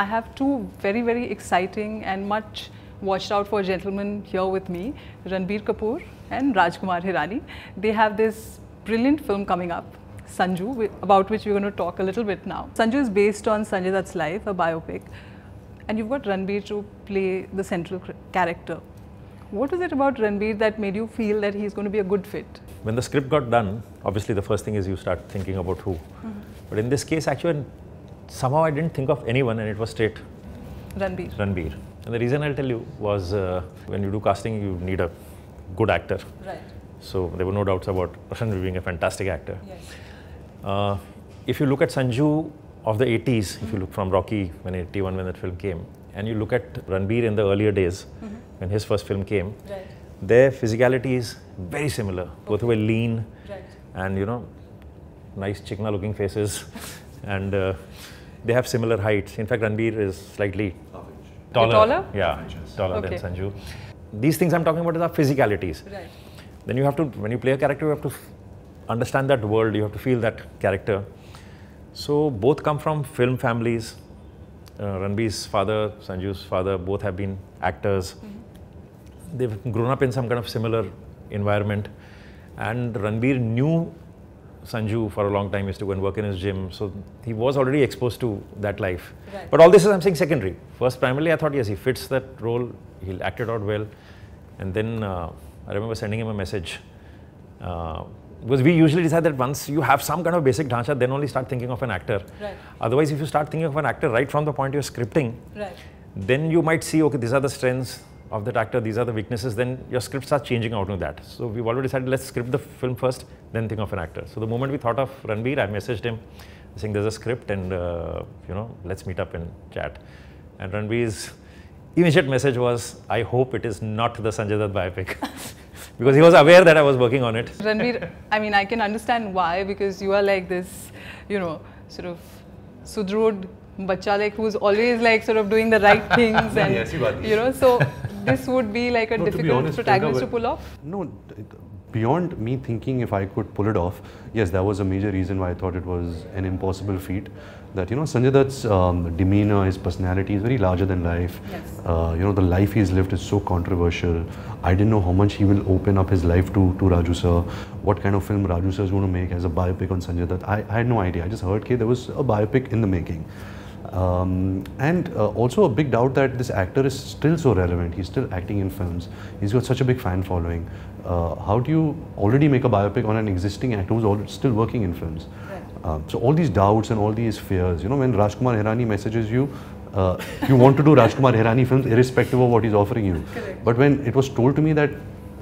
I have two very, very exciting and much watched out for gentlemen here with me, Ranbir Kapoor and Rajkumar Hirani. They have this brilliant film coming up, Sanju, about which we're going to talk a little bit now. Sanju is based on Sanjay Dutt's life, a biopic, and you've got Ranbir to play the central character. What was it about Ranbir that made you feel that he's going to be a good fit? When the script got done, obviously the first thing is you start thinking about who. Mm -hmm. But in this case, actually, somehow I didn't think of anyone and it was straight Ranbir. Ranbir. And the reason I'll tell you was uh, when you do casting, you need a good actor. Right. So there were no doubts about Ranbir being a fantastic actor. Yes. Uh, if you look at Sanju of the 80s, mm -hmm. if you look from Rocky, when 81, when that film came, and you look at Ranbir in the earlier days, mm -hmm. when his first film came, right. their physicality is very similar. Okay. Both were lean right. and, you know, nice chikna looking faces. and uh, they have similar heights. In fact, Ranbir is slightly taller. taller? Yeah, taller okay. than Sanju. These things I'm talking about are physicalities. Right. Then you have to, when you play a character, you have to understand that world, you have to feel that character. So both come from film families. Uh, Ranbir's father, Sanju's father, both have been actors. Mm -hmm. They've grown up in some kind of similar environment. And Ranbir knew Sanju for a long time used to go and work in his gym. So he was already exposed to that life. Right. But all this is, I'm saying, secondary. First, primarily, I thought, yes, he fits that role. He'll act it out well. And then uh, I remember sending him a message. Uh, because we usually decide that once you have some kind of basic dhacha, then only start thinking of an actor. Right. Otherwise, if you start thinking of an actor right from the point you're scripting, right. then you might see, okay, these are the strengths, of that actor, these are the weaknesses, then your script starts changing out of that. So we've already decided let's script the film first, then think of an actor. So the moment we thought of Ranbir, I messaged him saying there's a script and uh, you know let's meet up and chat. And Ranbir's immediate message was, I hope it is not the Sanjay Dutt biopic. because he was aware that I was working on it. Ranbir, I mean, I can understand why because you are like this, you know, sort of sudrud bacha like who's always like sort of doing the right things and you know so this would be like a no, difficult to honest, protagonist to pull off? No, beyond me thinking if I could pull it off, yes, that was a major reason why I thought it was an impossible feat. That you know, Sanjay Dutt's um, demeanor, his personality is very larger than life. Yes. Uh, you know, the life he's lived is so controversial. I didn't know how much he will open up his life to to Raju sir. What kind of film Raju sir is going to make as a biopic on Sanjay Dutt. I, I had no idea. I just heard that there was a biopic in the making. Um, and uh, also a big doubt that this actor is still so relevant. He's still acting in films. He's got such a big fan following. Uh, how do you already make a biopic on an existing actor who's still working in films? Right. Uh, so all these doubts and all these fears, you know, when Rajkumar Hirani messages you, uh, you want to do Rajkumar Hirani films irrespective of what he's offering you. Correct. But when it was told to me that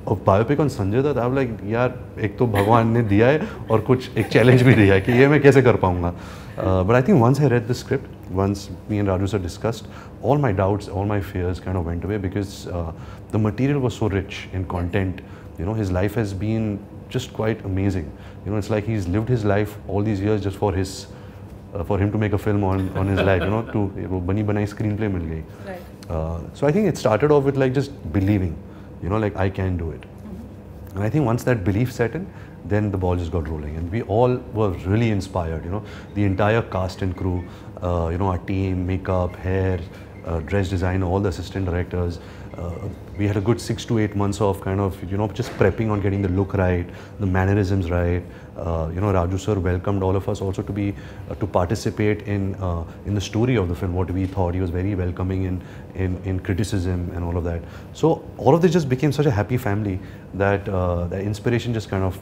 और biopic on Sanjay Dutt I like यार एक तो भगवान ने दिया है और कुछ एक चैलेंज भी दिया है कि ये मैं कैसे कर पाऊँगा but I think once I read the script once me and Raju sir discussed all my doubts all my fears kind of went away because the material was so rich in content you know his life has been just quite amazing you know it's like he is lived his life all these years just for his for him to make a film on on his life you know to वो बनी बनाई screenplay मिल गई। So I think it started off with like just believing You know, like I can do it. And I think once that belief set in, then the ball just got rolling and we all were really inspired you know the entire cast and crew uh, you know our team makeup hair uh, dress design all the assistant directors uh, we had a good six to eight months of kind of you know just prepping on getting the look right the mannerisms right uh, you know Raju sir welcomed all of us also to be uh, to participate in uh, in the story of the film what we thought he was very welcoming in in in criticism and all of that so all of this just became such a happy family that the inspiration just kind of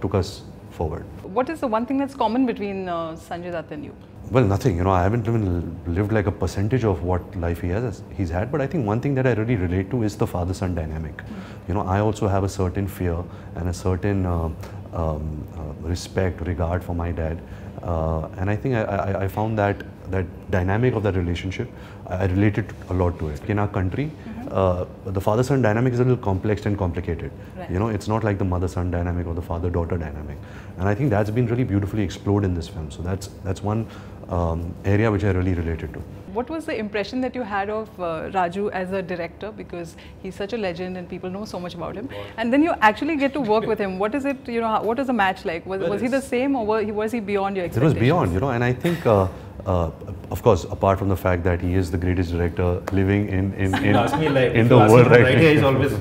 took us forward. What is the one thing that's common between uh, Sanjay Dutt and you? Well, nothing. You know, I haven't even lived like a percentage of what life he has he's had. But I think one thing that I really relate to is the father-son dynamic. You know, I also have a certain fear and a certain uh, um, uh, respect, regard for my dad. Uh, and I think I, I, I, found that that dynamic of that relationship, I related a lot to it. In our country, mm -hmm uh, the father-son dynamic is a little complex and complicated. Right. You know, it's not like the mother-son dynamic or the father-daughter dynamic. And I think that's been really beautifully explored in this film. So that's that's one um, area which I really related to. What was the impression that you had of uh, Raju as a director? Because he's such a legend and people know so much about him. And then you actually get to work with him. What is it, you know, what is the match like? Was, well, was he the same or was he, was he beyond your expectations? It was beyond, you know, and I think uh, uh, of course, apart from the fact that he is the greatest director living in in, in, ask me like, in if the you ask world him right idea is now. always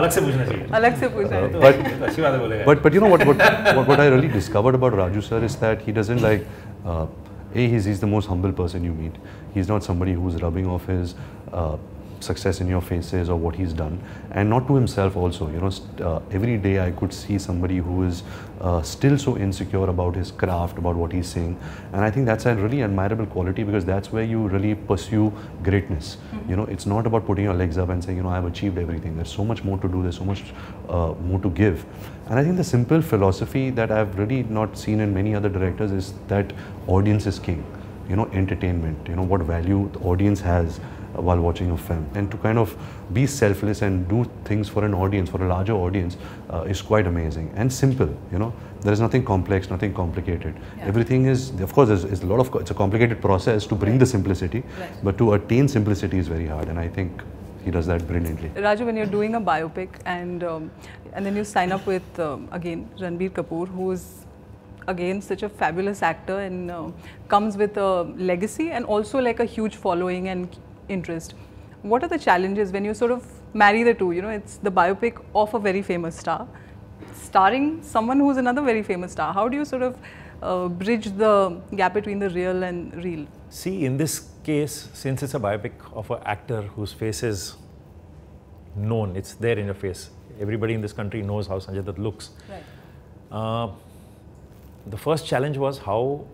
अलग से पूछना चाहिए अलग से पूछा है तो But- अच्छी बात है बोलेगा But but you know what what, what what I really discovered about Raju sir is that he doesn't like uh, a he's he's the most humble person you meet. He's not somebody who's rubbing off his uh, success in your faces or what he's done, and not to himself also. You know, st- uh, every day I could see somebody who is uh, still so insecure about his craft, about what he's saying, and I think that's a really admirable quality because that's where you really pursue greatness. You know, it's not about putting your legs up and saying, you know, I've achieved everything. There's so much more to do. There's so much uh, more to give. And I think the simple philosophy that I've really not seen in many other directors is that audience is king. You know, entertainment. You know what value the audience has while watching a film, and to kind of be selfless and do things for an audience, for a larger audience, uh, is quite amazing and simple. You know, there is nothing complex, nothing complicated. Yeah. Everything is, of course, there's, there's a lot of. It's a complicated process to bring Right. the simplicity, Right. but to attain simplicity is very hard, and I think he does that brilliantly. Raju, when you're doing a biopic and um, and then you sign up with um, again Ranbir Kapoor, who is again such a fabulous actor and uh, comes with a legacy and also like a huge following and interest. What are the challenges when you sort of marry the two? You know, it's the biopic of a very famous star, starring someone who's another very famous star. How do you sort of uh, bridge the gap between the real and real? See, in this case, since it's a biopic of an actor whose face is known, it's there in your face. Everybody in this country knows how Sanjay Dutt looks. Right. Uh, the first challenge was how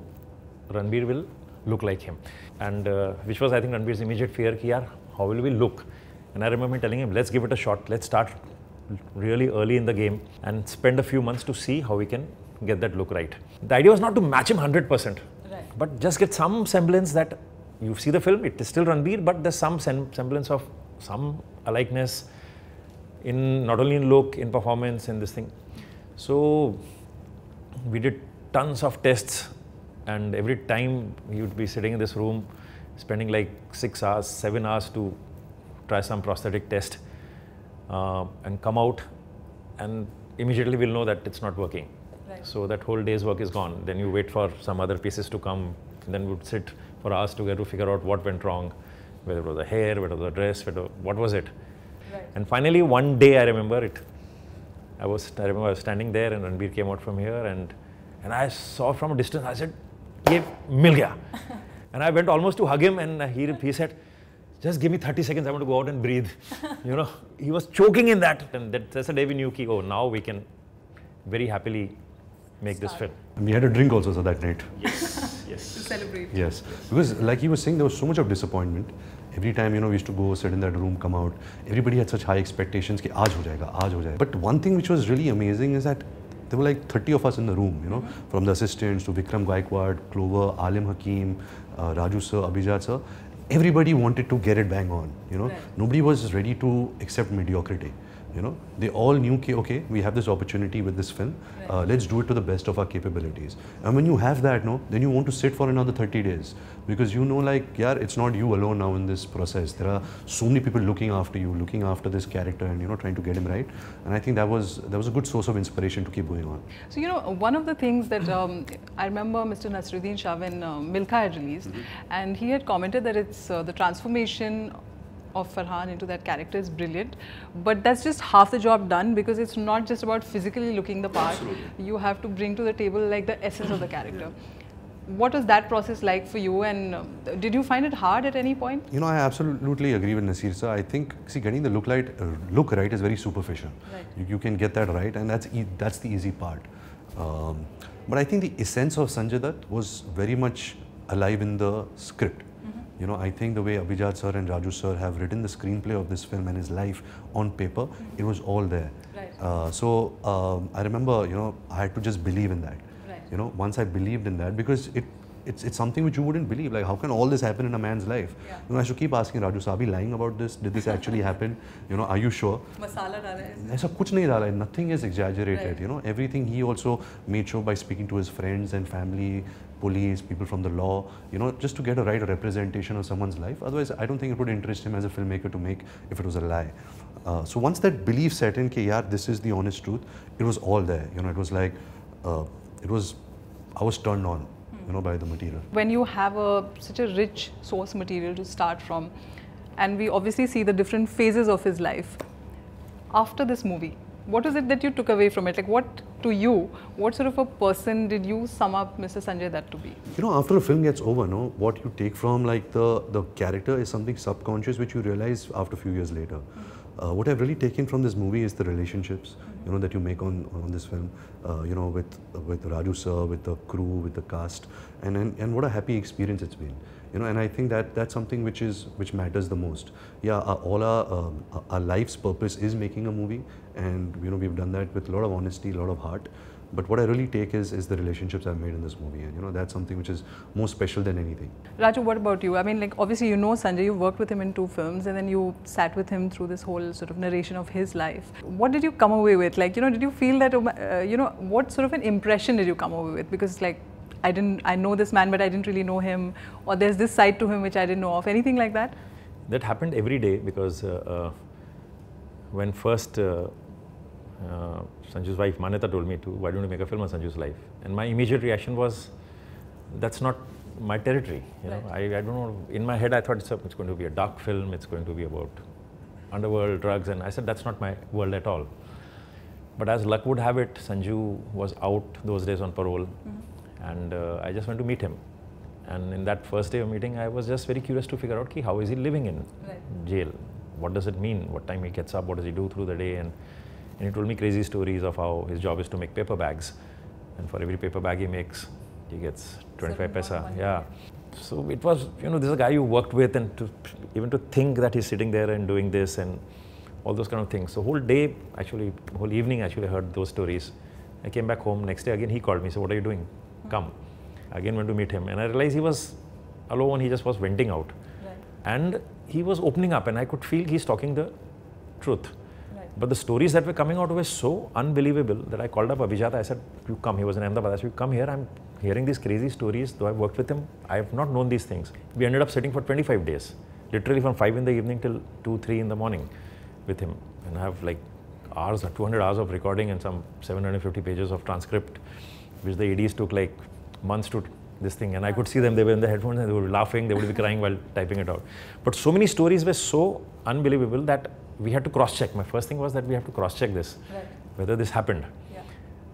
Ranbir will look like him, and uh, which was I think Ranbir's immediate fear. Ki, yaar, how will we look? And I remember telling him, let's give it a shot. Let's start really early in the game and spend a few months to see how we can get that look right. The idea was not to match him 100%, Right. but just get some semblance that you see the film, it is still Ranbir, but there's some sem- semblance of some alikeness in not only in look, in performance, in this thing. So we did tons of tests, and every time you'd be sitting in this room, spending like six hours, seven hours to try some prosthetic test, uh, and come out, and immediately we'll know that it's not working. Right. So that whole day's work is gone. Then you wait for some other pieces to come. Then we'd sit for hours together to figure out what went wrong, whether it was the hair, whether it was the dress, whether what was it. Right. And finally, one day I remember it. I was I remember I was standing there and Ranbir came out from here and and I saw from a distance. I said, ये मिल गया। And I went almost to hug him and he he said just give me 30 seconds I want to go out and breathe you know he was choking in that and that that's a day we knew की ओ now we can very happily make this film we had a drink also that night yes yes celebrate yes because like he was saying there was so much of disappointment every time you know we used to go sit in that room come out everybody had such high expectations ki aaj ho jayega aaj ho jayega. But one thing which was really amazing is that there were like 30 of us in the room. You know, from the assistants to Vikram Gaikwad, Clover, Alim Hakim, uh, Raju sir, Abhijat sir. Everybody wanted to get it bang on. You know, Right. nobody was ready to accept mediocrity. You know, they all knew, okay, we have this opportunity with this film. Uh, let's do it to the best of our capabilities. And when you have that, no, then you want to sit for another 30 days because you know, like, yeah, it's not you alone now in this process. There are so many people looking after you, looking after this character, and you know, trying to get him right. And I think that was that was a good source of inspiration to keep going on. So, you know, one of the things that um, I remember Mr. Naseeruddin Shah when uh, Milkha had released, and he had commented that it's uh, the transformation of Farhan into that character is brilliant, but that's just half the job done because it's not just about physically looking the part. You have to bring to the table like the essence of the character. What was that process like for you, and um, did you find it hard at any point? You know, I absolutely agree with Nasir sir. I think, see, getting the look right, uh, look right is very superficial. Right. You, you can get that right, and that's e- that's the easy part. Um, but I think the essence of Sanjay Dutt was very much alive in the script. You know, I think the way Abhijat sir and Raju sir have written the screenplay of this film and his life on paper, it was all there. Right. Uh, so um, I remember, you know, I had to just believe in that. Right. You know, once I believed in that, because it it's, it's something which you wouldn't believe. Like, how can all this happen in a man's life? Yeah. You know, I should keep asking Raju, sir, are we lying about this? Did this actually happen? You know, are you sure? Masala dala hai. ऐसा कुछ नहीं डाला है nothing is exaggerated Right. you know everything he also made sure by speaking to his friends and family police people from the law you know just to get a right representation of someone's life otherwise i don't think it would interest him as a filmmaker to make if it was a lie uh, so once that belief set in कि यार this is the honest truth it was all there you know it was like uh, it was i was turned on you know, by the material. When you have a such a rich source material to start from, and we obviously see the different phases of his life. After this movie, what is it that you took away from it? Like, what to you, what sort of a person did you sum up Mr. Sanjay Dutt to be? You know, after a film gets over, no, what you take from like the the character is something subconscious which you realize after a few years later. Uh, what I've really taken from this movie is the relationships, you know, that you make on on this film. Uh, you know, with with Raju sir, with the crew, with the cast, and, and and what a happy experience it's been. You know, and I think that that's something which is which matters the most. Yeah, our, all our um, our life's purpose is making a movie, and you know we've done that with a lot of honesty, a lot of heart. But what I really take is is the relationships I've made in this movie, and you know that's something which is more special than anything. Raju, what about you? I mean, like obviously you know Sanjay, you worked with him in two films, and then you sat with him through this whole sort of narration of his life. What did you come away with? Like, you know, did you feel that, uh, you know, what sort of an impression did you come away with? Because like, I didn't, I know this man, but I didn't really know him, or there's this side to him which I didn't know of. Anything like that? That happened every day because uh, uh, when first uh, uh, Sanju's wife Manyata told me to, why don't you make a film on Sanju's life? And my immediate reaction was, that's not my territory. You know, I, I don't know. In my head, I thought it's, a, it's going to be a dark film. It's going to be about underworld drugs, and I said that's not my world at all. But as luck would have it, Sanju was out those days on parole, and uh, I just went to meet him. And in that first day of meeting, I was just very curious to figure out ki, how is he living in jail? What does it mean? What time he gets up? What does he do through the day? And, and he told me crazy stories of how his job is to make paper bags, and for every paper bag he makes, he gets 25 paisa. Yeah. So it was, you know, this is a guy you worked with, and to even to think that he's sitting there and doing this and all those kind of things. So whole day, actually, whole evening, actually heard those stories. I came back home. Next day again, he called me. So what are you doing? Hmm. Come. Again went to meet him, and I realized he was alone. He just was venting out, and he was opening up, and I could feel he's talking the truth. But the stories that were coming out were so unbelievable that I called up Abhijat. I said, "You come." He was in Ahmedabad. I said, "You come here. I'm hearing these crazy stories. Though I've worked with him, I have not known these things." We ended up sitting for 25 days, literally from five in the evening till two, three in the morning, with him, and I have like hours, 200 hours of recording and some 750 pages of transcript, which the ADs took like months to this thing. And I could see them, they were in the headphones and they be laughing, they would be crying while typing it out. But so many stories were so unbelievable that we had to cross check. My first thing was that we have to cross check this, Right. whether this happened. Yeah.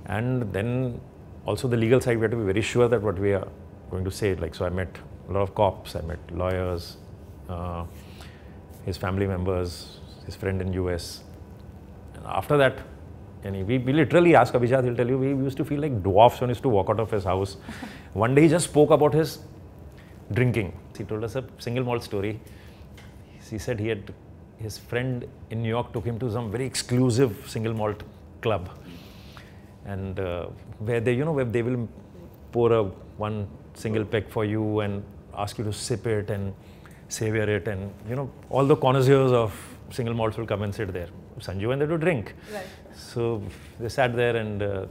And then also the legal side, we had to be very sure that what we are going to say. Like, so I met a lot of cops, I met lawyers, uh, his family members, his friend in US. And after that, and we, we literally asked Abhijat, he'll tell you, we used to feel like dwarfs when he used to walk out of his house. One day he just spoke about his drinking. He told us a single malt story. He said he had, his friend in New York took him to some very exclusive single malt club. And uh, where they, you know, where they will pour a one single peg for you and ask you to sip it and savor it. And, you know, all the connoisseurs of single malts will come and sit there. Sanju went there to drink. Right. So they sat there and uh,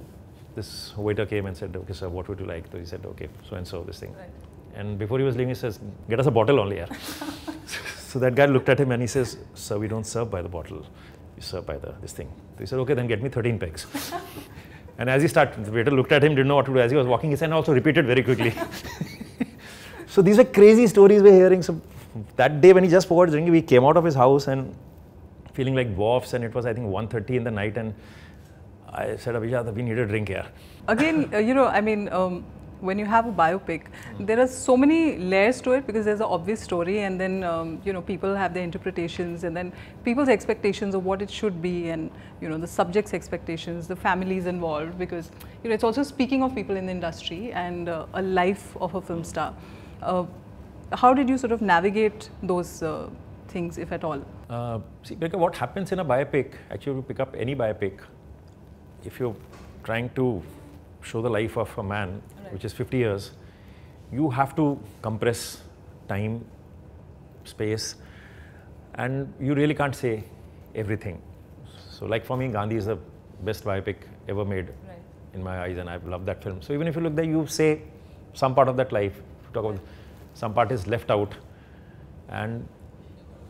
this waiter came and said, okay, sir, what would you like? So he said, okay, so and so, this thing. Right. And before he was leaving, he says, get us a bottle only, yeah. so that guy looked at him and he says, sir, we don't serve by the bottle. We serve by the this thing. So he said, okay, then get me 13 pegs. and as he started, the waiter looked at him, didn't know what to do. As he was walking, he said, and also repeated very quickly. so these are crazy stories we're hearing. So that day when he just forgot drinking, we came out of his house and feeling like dwarfs and it was, I think, 1.30 in the night and I said, Abhijat, we need a drink here. Again, uh, you know, I mean, um, when you have a biopic, there are so many layers to it because there's an obvious story, and then um, you know people have their interpretations, and then people's expectations of what it should be, and you know the subject's expectations, the families involved, because you know it's also speaking of people in the industry and uh, a life of a film star. Uh, how did you sort of navigate those uh, things, if at all? Uh, see, what happens in a biopic, actually, you pick up any biopic, if you're trying to show the life of a man, which is 50 years, you have to compress time, space, and you really can't say everything. So, like for me, Gandhi is the best biopic ever made Right. in my eyes, and I love that film. So, even if you look there, you say some part of that life, you talk about some part is left out, and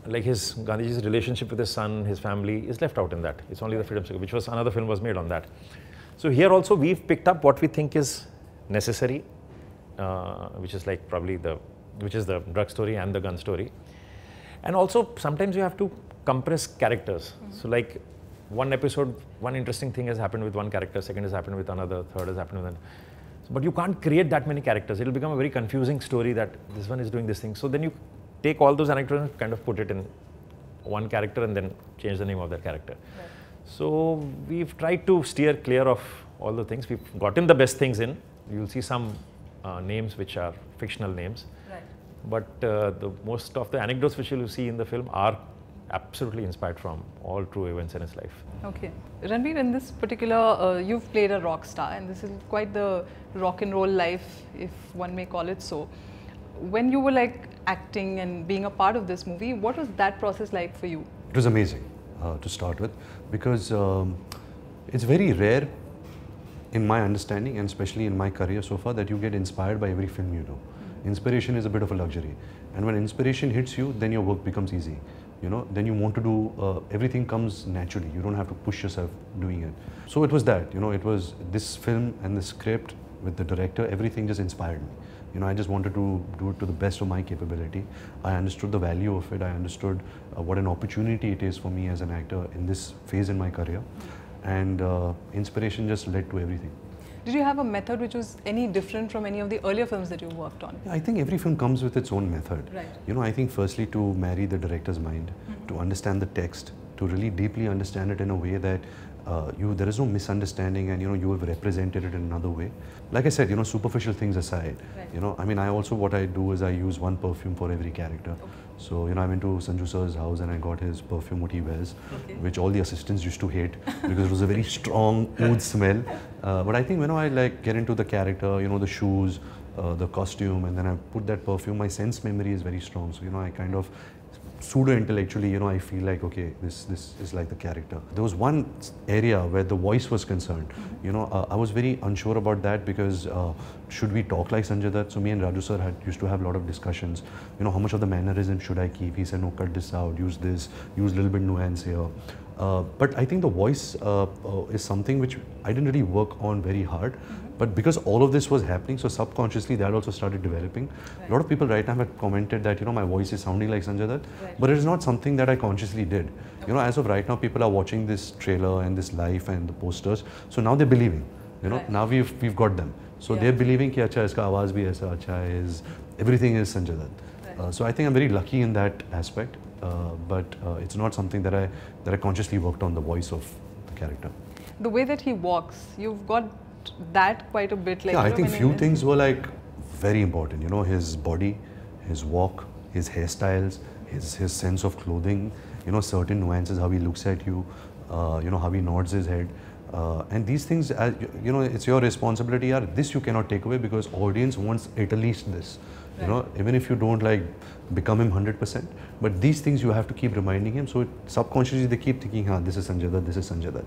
like his Gandhiji's relationship with his son, his family is left out in that. It's only the freedom struggle, which was another film was made on that. So here also we've picked up what we think is necessary uh, which is like probably the, which is the drug story and the gun story. And also sometimes you have to compress characters. So like one episode, one interesting thing has happened with one character, second has happened with another, third has happened with another. So, but you can't create that many characters. It'll become a very confusing story that this one is doing this thing. So then you take all those anecdotes and kind of put it in one character and then change the name of that character. So we've tried to steer clear of all the things. We've gotten the best things in. You'll see some uh, names which are fictional names. Right. But uh, the most of the anecdotes which you'll see in the film are absolutely inspired from all true events in his life. Okay. Ranveer, in this particular, uh, you've played a rock star, and this is quite the rock and roll life, if one may call it so. When you were like acting and being a part of this movie, what was that process like for you? It was amazing uh, to start with because um, it's very rare in my understanding and especially in my career so far that you get inspired by every film you do. Inspiration is a bit of a luxury and when inspiration hits you then your work becomes easy. You know, then you want to do, uh, everything comes naturally. You don't have to push yourself doing it. So it was that, you know, it was this film and the script with the director, everything just inspired me. You know, I just wanted to do it to the best of my capability. I understood the value of it. I understood uh, what an opportunity it is for me as an actor in this phase in my career. And uh, inspiration just led to everything. Did you have a method which was any different from any of the earlier films that you worked on? I think every film comes with its own method. Right. You know, I think firstly to marry the director's mind, to understand the text, to really deeply understand it in a way that uh, you there is no misunderstanding and you know you have represented it in another way. Like I said, you know, superficial things aside, Right. you know, I mean, I also what I do is I use one perfume for every character. So you know, I went to Sanju sir's house and I got his perfume what he wears, Okay. which all the assistants used to hate because it was a very strong oud smell. Uh, but I think when I like get into the character, you know, the shoes, uh, the costume, and then I put that perfume, my sense memory is very strong. So you know, I kind of pseudo intellectually, you know, I feel like okay, this this is like the character. There was one area where the voice was concerned. You know, uh, I was very unsure about that because uh, should we talk like Sanjay Dutt? So me and Raju sir had used to have a lot of discussions. You know, how much of the mannerism should I keep? He said, no, cut this out, use this, use a little bit nuance here. Uh, but I think the voice uh, uh, is something which I didn't really work on very hard. Mm -hmm. But because all of this was happening, so subconsciously that also started developing. Right. A lot of people right now have commented that, you know, my voice is sounding like Sanjay Dutt, right. but it is not something that I consciously did. Okay. You know, as of right now, people are watching this trailer and this life and the posters, so now they're believing. You know, right. now we've, we've got them. So yeah. they're believing that acha, iska awaaz bhi aisa, is, everything is Sanjay Dutt. Uh, so I think I'm very lucky in that aspect but uh, it's not something that I that I consciously worked on the voice of the character. The way that he walks, you've got that quite a bit. Like yeah, I think few in- things were like very important. You know, his body, his walk, his hairstyles, his his sense of clothing. You know, certain nuances, how he looks at you. Uh, you know, how he nods his head. Uh, and these things, uh, you, you know, it's your responsibility. Are this you cannot take away because audience wants at least this. You know, even if you don't like become him 100%, but these things you have to keep reminding him. So it, subconsciously they keep thinking, "Ha, this is Sanjay Dutt, this is Sanjay Dutt."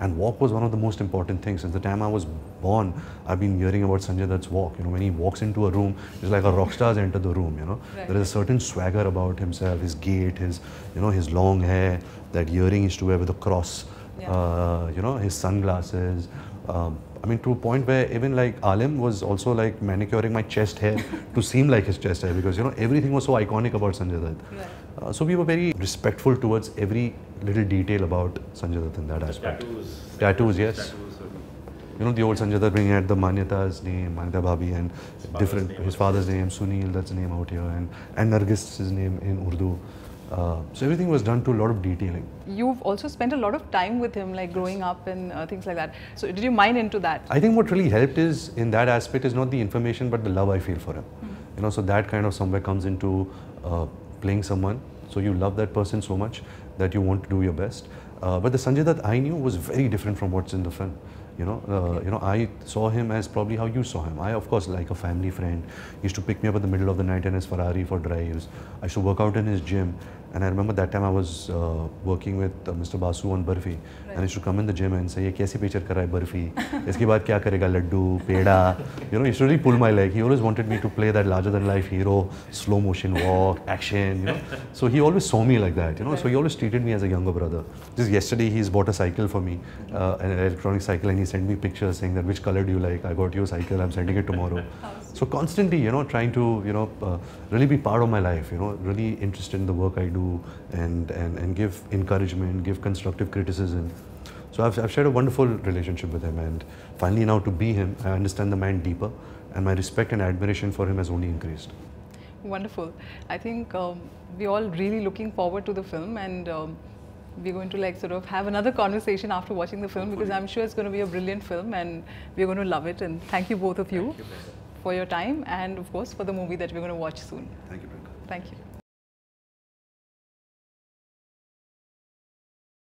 And walk was one of the most important things. Since the time I was born, I've been hearing about Sanjay Dutt's walk. You know, when he walks into a room, it's like a rock star's enter the room. You know, Right. there is a certain swagger about himself, his gait, his you know his long hair, that earring he used to wear with a cross. Yeah. Uh, you know, his sunglasses. Um, I mean, to a point where even like Alim was also like manicuring my chest hair to seem like his chest hair because you know everything was so iconic about Sanjay Dutt. Right. Uh, so we were very respectful towards every little detail about Sanjay Dutt in that aspect. Tattoos, yes. You know the old Sanjay Dutt bringing out the Manyata's name, Manyata Bhabhi, and different his father's name, Sunil, that's the name out here, and and Nargis his name in Urdu. Uh, so everything was done to a lot of detailing. You've also spent a lot of time with him, like growing up and uh, things like that. So did you mine into that? I think what really helped is in that aspect is not the information but the love I feel for him. You know, so that kind of somewhere comes into uh, playing someone. So you love that person so much that you want to do your best. Uh, but the Sanjay that I knew was very different from what's in the film. You know, uh, you know, I saw him as probably how you saw him. I, of course, like a family friend, he used to pick me up in the middle of the night in his Ferrari for drives. I used to work out in his gym, and I remember that time I was uh, working with uh, Mr. Basu on Barfi. Right. And he used to come in the gym and say, kaisi picture kar hai Barfi? Iske baad kya karega laddu, peda? You know, he used to really pull my leg. He always wanted me to play that larger than life hero, slow motion walk, action, you know. So he always saw me like that, you know. Right. So he always treated me as a younger brother. Just yesterday, he's bought a cycle for me, uh, an electronic cycle, and he sent me pictures saying that, which color do you like? I got your cycle, I'm sending it tomorrow. So constantly, you know, trying to, you know, uh, really be part of my life, you know, really interested in the work I do and, and, and give encouragement, give constructive criticism. So I've, I've shared a wonderful relationship with him and finally now to be him, I understand the man deeper and my respect and admiration for him has only increased. Wonderful. I think um, we're all really looking forward to the film and um, we're going to like sort of have another conversation after watching the film because I'm sure it's going to be a brilliant film and we're going to love it and thank you both of you. Thank you, for your time and of course for the movie that we're going to watch soon. Thank you, Priyanka. Thank you.